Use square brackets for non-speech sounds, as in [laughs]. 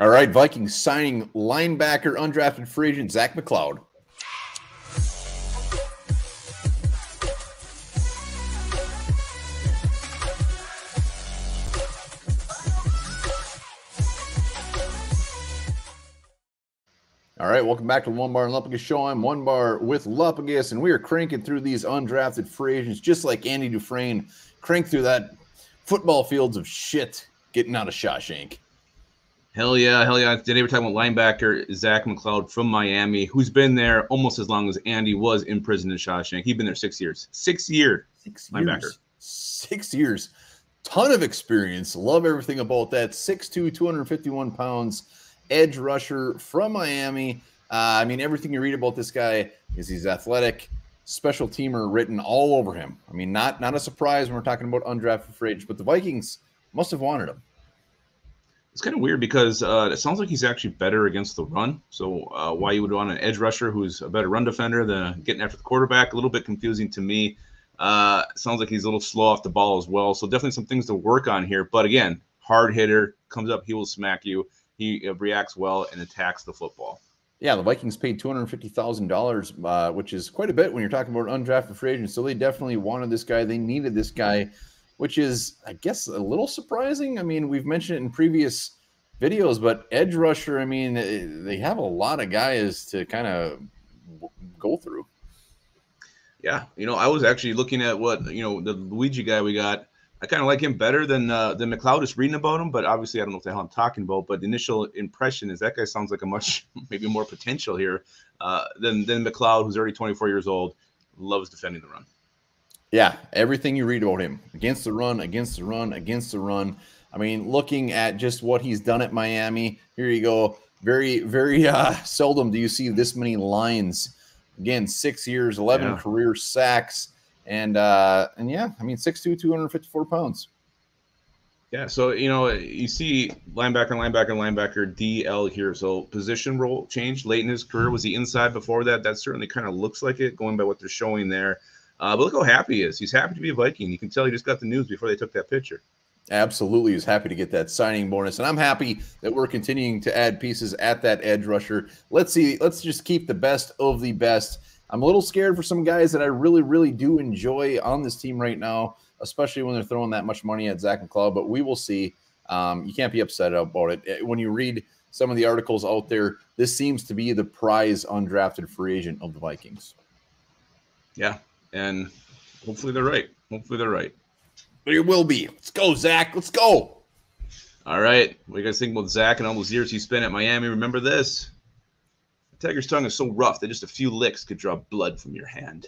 All right, Vikings signing linebacker, undrafted free agent Zach McCloud. All right, welcome back to One Bar and Lupagus Show. I'm One Bar with Lupagus, and we are cranking through these undrafted free agents just like Andy Dufresne cranked through that football fields of shit getting out of Shawshank. Hell yeah, hell yeah. Today we're talking about linebacker Zach McCloud from Miami, who's been there almost as long as Andy was in prison in Shawshank. He's been there six years. Six year Six linebacker. Years. Six years. Ton of experience. Love everything about that. 6'2, 251 pounds, edge rusher from Miami. Uh, I mean, everything you read about this guy is he's athletic, special teamer written all over him. I mean, not not a surprise when we're talking about undrafted free agents, but the Vikings must have wanted him it's kind of weird because uh, it sounds like he's actually better against the run. So uh, why you would want an edge rusher who's a better run defender than getting after the quarterback? A little bit confusing to me. Uh, sounds like he's a little slow off the ball as well. So definitely some things to work on here. But again, hard hitter comes up, he will smack you. He uh, reacts well and attacks the football. Yeah, the Vikings paid two hundred fifty thousand uh, dollars, which is quite a bit when you're talking about undrafted free agents. So they definitely wanted this guy. They needed this guy which is, I guess, a little surprising. I mean, we've mentioned it in previous videos, but edge rusher, I mean, they have a lot of guys to kind of go through. Yeah, you know, I was actually looking at what you know the Luiji guy we got. I kind of like him better than uh, than McCloud. Just reading about him, but obviously I don't know what the hell I'm talking about. But the initial impression is that guy sounds like a much [laughs] maybe more potential here uh, than than McCloud, who's already 24 years old, loves defending the run. Yeah, everything you read about him against the run, against the run, against the run. I mean, looking at just what he's done at Miami, here you go. Very, very [laughs] uh, seldom do you see this many lines. Again, six years, 11 yeah. career sacks. And, uh, and yeah, I mean, 6'2, 254 pounds. Yeah, so you know you see linebacker, linebacker, linebacker, DL here. So position role change late in his career. Was he inside before that? That certainly kind of looks like it, going by what they're showing there. Uh, but look how happy he is. He's happy to be a Viking. You can tell he just got the news before they took that picture. Absolutely is happy to get that signing bonus. And I'm happy that we're continuing to add pieces at that edge rusher. Let's see, let's just keep the best of the best. I'm a little scared for some guys that I really, really do enjoy on this team right now, especially when they're throwing that much money at Zach McCloud. But we will see. Um, you can't be upset about it. When you read some of the articles out there, this seems to be the prize undrafted free agent of the Vikings. Yeah, and hopefully they're right. Hopefully they're right. But it will be. Let's go, Zach. Let's go. All right. What do you guys think about Zach and all those years he spent at Miami? Remember this. The tiger's tongue is so rough that just a few licks could draw blood from your hand.